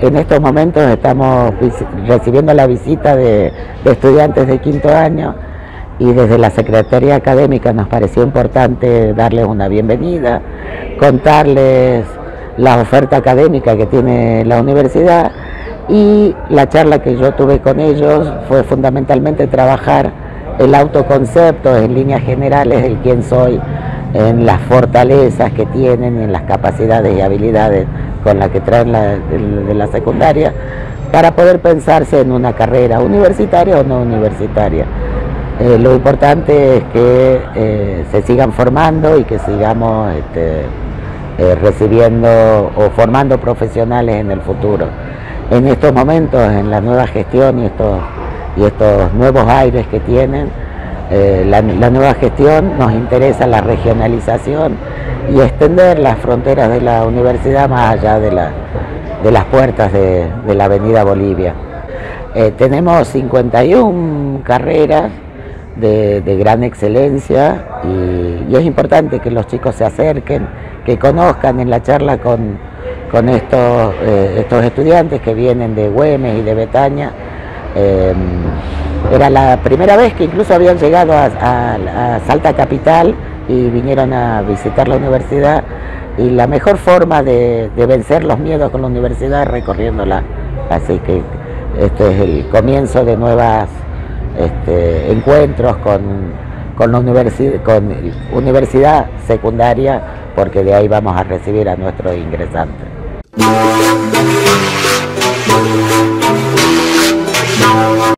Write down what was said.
en estos momentos estamos recibiendo la visita de, estudiantes de quinto año y desde la Secretaría Académica nos pareció importante darles una bienvenida, contarles la oferta académica que tiene la universidad y la charla que yo tuve con ellos fue fundamentalmente trabajar el autoconcepto en líneas generales del quién soy, en las fortalezas que tienen, en las capacidades y habilidades con las que traen de, la secundaria, para poder pensarse en una carrera universitaria o no universitaria. Eh, lo importante es que eh, se sigan formando y que sigamos este, eh, recibiendo o formando profesionales en el futuro. En estos momentos, en la nueva gestión y estos, y estos nuevos aires que tienen, eh, la, nueva gestión nos interesa la regionalización y extender las fronteras de la universidad más allá de, las puertas de, la Avenida Bolivia. Eh, tenemos 51 carreras de, gran excelencia y, es importante que los chicos se acerquen, que conozcan en la charla con, estos, eh, estos estudiantes que vienen de Güemes y de Betaña. Era la primera vez que incluso habían llegado a, Salta Capital y vinieron a visitar la universidad y la mejor forma de, vencer los miedos con la universidad es recorriéndola. Así que este es el comienzo de nuevos este, encuentros con, con, la universidad, con universidad secundaria, porque de ahí vamos a recibir a nuestros ingresantes.